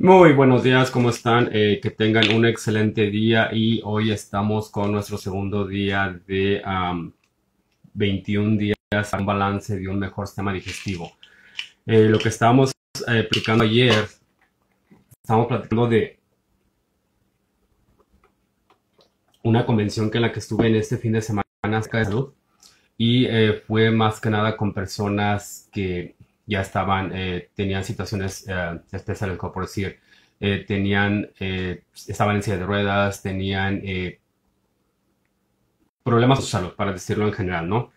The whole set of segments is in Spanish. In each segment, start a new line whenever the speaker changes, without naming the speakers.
Muy buenos días, ¿cómo están? Eh, que tengan un excelente día y hoy estamos con nuestro segundo día de 21 días un balance de un mejor sistema digestivo. Eh, lo que estábamos eh, explicando ayer, estábamos platicando de una convención que en la que estuve en este fin de semana de salud y fue más que nada con personas que ya estaban, eh, tenían situaciones eh, especiales, como por decir, eh, tenían, estaban en silla de ruedas, tenían problemas de salud, para decirlo en general, ¿no?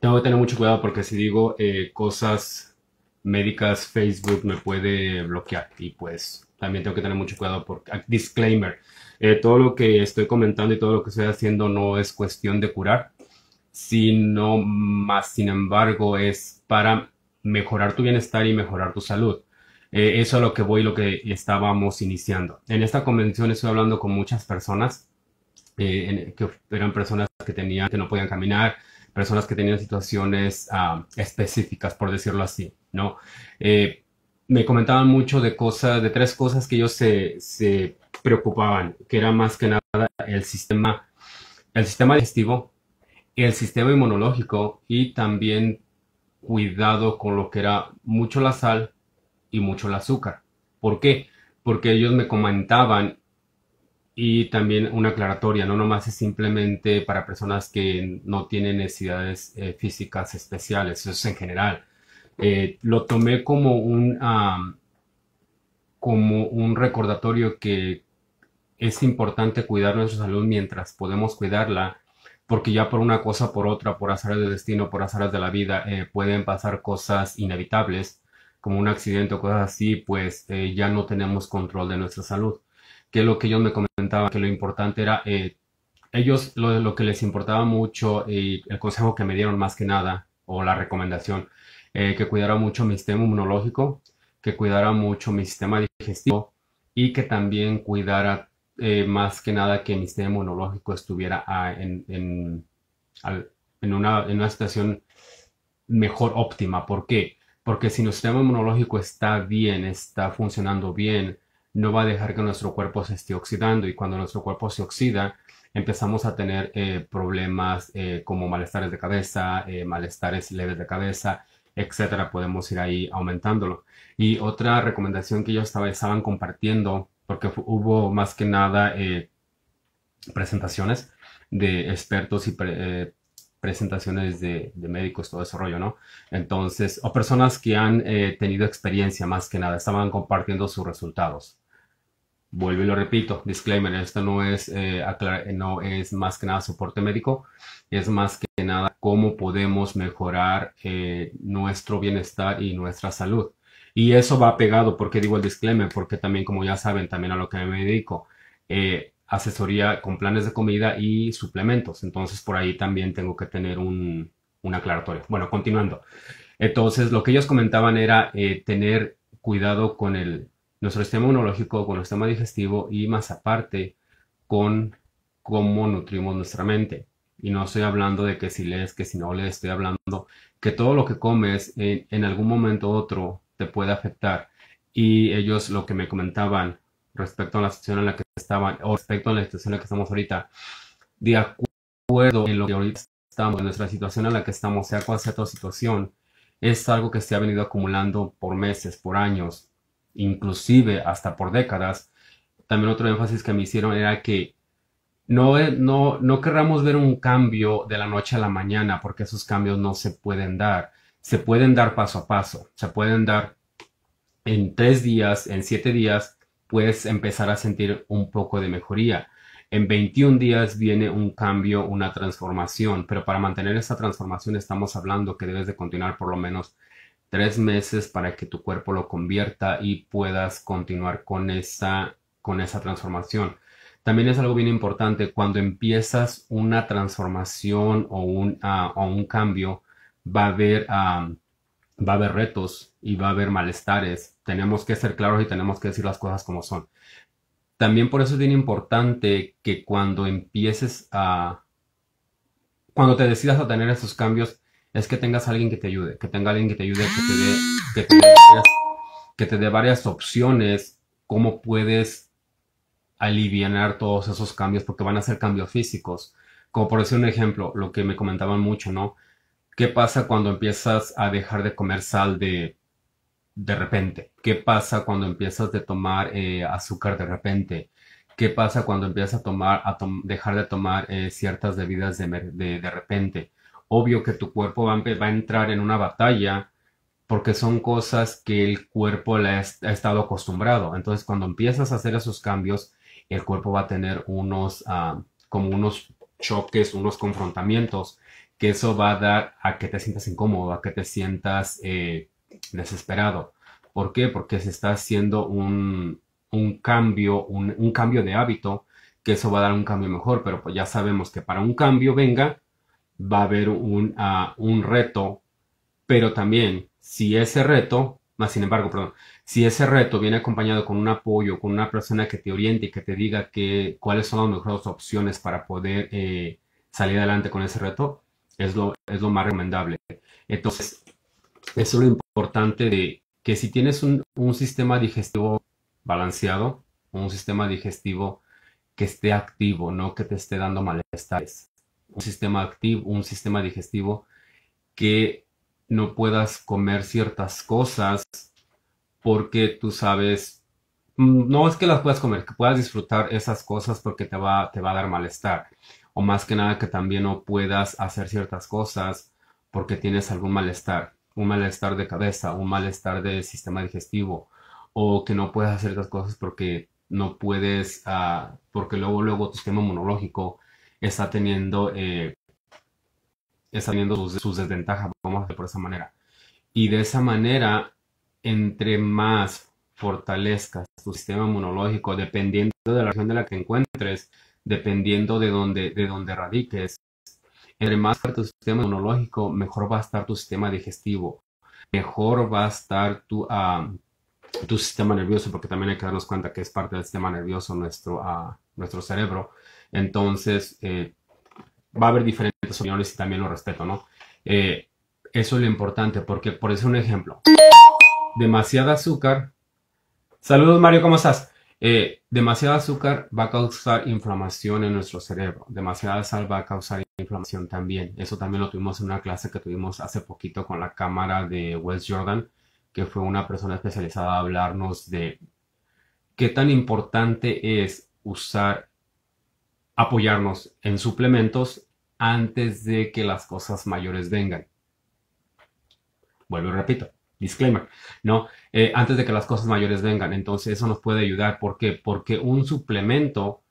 tengo que tener mucho cuidado porque si digo cosas médicas, Facebook me puede bloquear y pues también tengo que tener mucho cuidado porque, ah, disclaimer, todo lo que estoy comentando y todo lo que estoy haciendo no es cuestión de curar, sino más, sin embargo, es para mejorar tu bienestar y mejorar tu salud. Eh, eso es lo que voy, lo que estábamos iniciando. En esta convención estoy hablando con muchas personas, eh, que eran personas que tenían, que no podían caminar, personas que tenían situaciones ah, específicas, por decirlo así, ¿no? Eh, me comentaban mucho de cosas, de tres cosas que ellos se, se preocupaban, que era más que nada el sistema, el sistema digestivo, el sistema inmunológico y también cuidado con lo que era mucho la sal y mucho el azúcar. ¿Por qué? Porque ellos me comentaban y también una aclaratoria, no nomás es simplemente para personas que no tienen necesidades eh, físicas especiales, eso es en general. Eh, lo tomé como un, como un recordatorio que es importante cuidar nuestra salud mientras podemos cuidarla porque ya por una cosa, por otra, por azares de destino, por azares de la vida, eh, pueden pasar cosas inevitables, como un accidente o cosas así, pues eh, ya no tenemos control de nuestra salud. Que lo que ellos me comentaban, que lo importante era, eh, ellos lo, lo, que les importaba mucho y el consejo que me dieron más que nada, o la recomendación, que cuidara mucho mi sistema inmunológico, que cuidara mucho mi sistema digestivo y que también cuidara eh, más que nada que mi sistema inmunológico estuviera ah, en, en, en, una, en una situación mejor óptima. ¿Por qué? Porque si nuestro sistema inmunológico está bien, está funcionando bien, no va a dejar que nuestro cuerpo se esté oxidando y cuando nuestro cuerpo se oxida, empezamos a tener eh, problemas eh, como malestares de cabeza, malestares leves de cabeza, etcétera. Podemos ir ahí aumentándolo. Y otra recomendación que ellos estaba, estaban compartiendo porque hubo más que nada eh, presentaciones de expertos y eh, presentaciones de, médicos, todo ese rollo, ¿no? Entonces, o personas que han eh, tenido experiencia más que nada, estaban compartiendo sus resultados. Vuelvo y lo repito, disclaimer, esto no es, no es más que nada soporte médico, es más que nada cómo podemos mejorar nuestro bienestar y nuestra salud. Y eso va pegado, porque digo el disclaimer, porque también, como ya saben, también a lo que me dedico, eh, asesoría con planes de comida y suplementos. Entonces, por ahí también tengo que tener un, una aclaratoria. Bueno, continuando. Entonces, lo que ellos comentaban era eh, tener cuidado con el, nuestro sistema inmunológico, con nuestro sistema digestivo y más aparte con cómo nutrimos nuestra mente. Y no estoy hablando de que si lees, que si no lees, estoy hablando que todo lo que comes en, en algún momento u otro te puede afectar. Y ellos lo que me comentaban respecto a la situación en la que estaban, o respecto a la situación en la que estamos ahorita, de acuerdo en lo que ahorita estamos, en nuestra situación en la que estamos, sea cual sea tu situación, es algo que se ha venido acumulando por meses, por años, inclusive hasta por décadas. También otro énfasis que me hicieron era que no, no, no querramos ver un cambio de la noche a la mañana, porque esos cambios no se pueden dar se pueden dar paso a paso, se pueden dar en tres días, en siete días, puedes empezar a sentir un poco de mejoría. En 21 días viene un cambio, una transformación, pero para mantener esa transformación estamos hablando que debes de continuar por lo menos tres meses para que tu cuerpo lo convierta y puedas continuar con esa, con esa transformación. También es algo bien importante cuando empiezas una transformación o un, uh, o un cambio, va a haber, va a haber retos y va a haber malestares. Tenemos que ser claros y tenemos que decir las cosas como son. También por eso es bien importante que cuando empieces a, cuando te decidas a tener esos cambios, es que tengas alguien que te ayude, que tenga alguien que te ayude, que te dé, que te que te dé varias opciones, cómo puedes aliviar todos esos cambios, porque van a ser cambios físicos. Como por decir un ejemplo, lo que me comentaban mucho, ¿no? ¿Qué pasa cuando empiezas a dejar de comer sal de, de repente? ¿Qué pasa cuando empiezas de tomar eh, azúcar de repente? ¿Qué pasa cuando empiezas a tomar, a dejar de tomar eh, ciertas bebidas de, de, repente? Obvio que tu cuerpo va, a entrar en una batalla porque son cosas que el cuerpo le ha, estado acostumbrado. Entonces, cuando empiezas a hacer esos cambios, el cuerpo va a tener unos, uh, como unos choques, unos confrontamientos, que eso va a dar a que te sientas incómodo, a que te sientas eh, desesperado. ¿Por qué? Porque se está haciendo un, un cambio, un, un, cambio de hábito, que eso va a dar un cambio mejor, pero pues ya sabemos que para un cambio venga, va a haber un, uh, un reto, pero también si ese reto, más sin embargo, perdón, si ese reto viene acompañado con un apoyo, con una persona que te oriente y que te diga que, cuáles son las mejores opciones para poder eh, salir adelante con ese reto, es lo, es lo más recomendable. Entonces, es lo importante de que si tienes un, un sistema digestivo balanceado, un sistema digestivo que esté activo, no que te esté dando malestares. Un sistema activo, un sistema digestivo que no puedas comer ciertas cosas porque tú sabes, mm, no es que las puedas comer, que puedas disfrutar esas cosas porque te va, te va a dar malestar. O más que nada que también no puedas hacer ciertas cosas porque tienes algún malestar, un malestar de cabeza, un malestar de sistema digestivo, o que no puedes hacer ciertas cosas porque no puedes, uh, porque luego, luego tu sistema inmunológico está teniendo, eh, está teniendo sus, desventajas, vamos a hacer por esa manera. Y de esa manera entre más fortalezcas tu sistema inmunológico, dependiendo de la región de la que encuentres, dependiendo de donde, de donde radiques, entre más tu sistema inmunológico, mejor va a estar tu sistema digestivo, mejor va a estar tu, tu sistema nervioso, porque también hay que darnos cuenta que es parte del sistema nervioso nuestro, uh, nuestro cerebro. Entonces, eh, va a haber diferentes opiniones y también lo respeto, ¿no? Eh, eso es lo importante, porque por decir un ejemplo, demasiada azúcar. Saludos Mario, ¿cómo estás? Eh, demasiada azúcar va a causar inflamación en nuestro cerebro. Demasiada sal va a causar inflamación también. Eso también lo tuvimos en una clase que tuvimos hace poquito con la cámara de Wes Jordan, que fue una persona especializada a hablarnos de qué tan importante es usar, apoyarnos en suplementos antes de que las cosas mayores vengan. Vuelvo y repito disclaimer, ¿no? Eh, antes de que las cosas mayores vengan. Entonces eso nos puede ayudar. ¿Por qué? Porque un suplemento,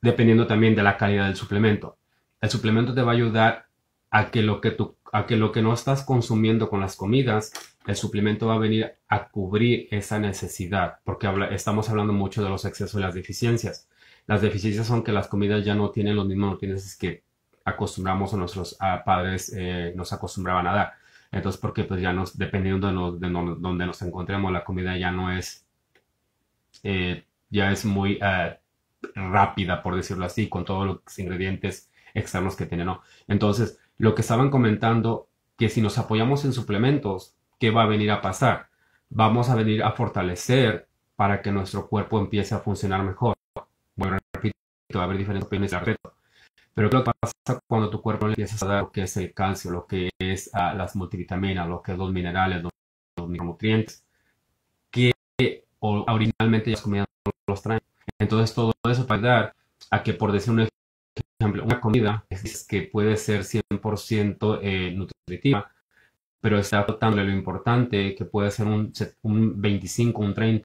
dependiendo también de la calidad del suplemento, el suplemento te va a ayudar a que lo que, a que, lo que no estás consumiendo con las comidas, el suplemento va a venir a cubrir esa necesidad, porque estamos hablando mucho de los excesos y las deficiencias. Las deficiencias son que las comidas ya no tienen los mismos nutrientes que acostumbramos o nuestros padres eh, nos acostumbraban a dar. Entonces, porque pues ya nos, dependiendo de, donde nos encontremos, la comida ya no es, eh, ya es muy eh, rápida, por decirlo así, con todos los ingredientes externos que tiene, ¿no? Entonces, lo que estaban comentando, que si nos apoyamos en suplementos, ¿qué va a venir a pasar? Vamos a venir a fortalecer para que nuestro cuerpo empiece a funcionar mejor. Bueno, repito, va a haber diferentes opiniones al respecto. Pero ¿qué lo pasa cuando tu cuerpo le empieza a dar lo que es el calcio, lo que es uh, las multivitaminas, lo que es los minerales, los, los micronutrientes, que originalmente las comidas no los traen? Entonces todo eso va a ayudar a que, por decir un ejemplo, una comida que puede ser 100% eh, nutritiva, pero está faltando lo importante, que puede ser un, un 25, un 30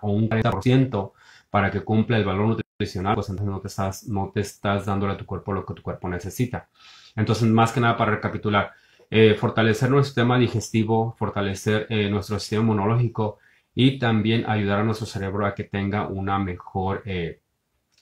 o un 40% para que cumpla el valor nutricional, pues entonces no te estás, no te estás dándole a tu cuerpo lo que tu cuerpo necesita. Entonces, más que nada para recapitular, eh, fortalecer nuestro sistema digestivo, fortalecer eh, nuestro sistema inmunológico y también ayudar a nuestro cerebro a que tenga una mejor, eh,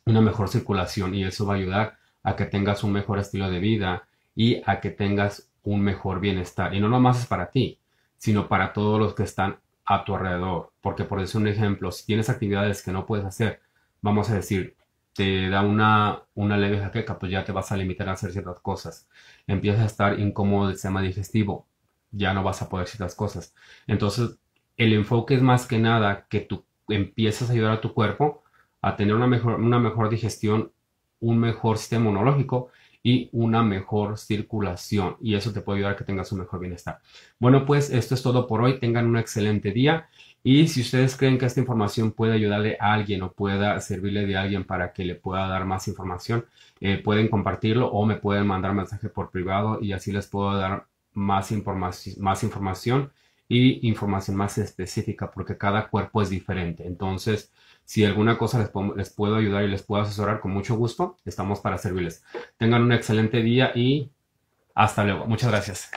una mejor circulación y eso va a ayudar a que tengas un mejor estilo de vida y a que tengas un mejor bienestar. Y no nomás es para ti, sino para todos los que están a tu alrededor. Porque por decir un ejemplo, si tienes actividades que no puedes hacer, vamos a decir, te da una, una leve jaqueca, pues ya te vas a limitar a hacer ciertas cosas. Empiezas a estar incómodo el sistema digestivo, ya no vas a poder ciertas cosas. Entonces, el enfoque es más que nada que tú empiezas a ayudar a tu cuerpo a tener una mejor, una mejor digestión, un mejor sistema inmunológico y una mejor circulación. Y eso te puede ayudar a que tengas un mejor bienestar. Bueno, pues esto es todo por hoy. Tengan un excelente día. Y si ustedes creen que esta información puede ayudarle a alguien o pueda servirle de alguien para que le pueda dar más información, eh, pueden compartirlo o me pueden mandar mensaje por privado y así les puedo dar más, más información y información más específica porque cada cuerpo es diferente. Entonces, si alguna cosa les, les puedo ayudar y les puedo asesorar con mucho gusto, estamos para servirles. Tengan un excelente día y hasta luego. Muchas gracias.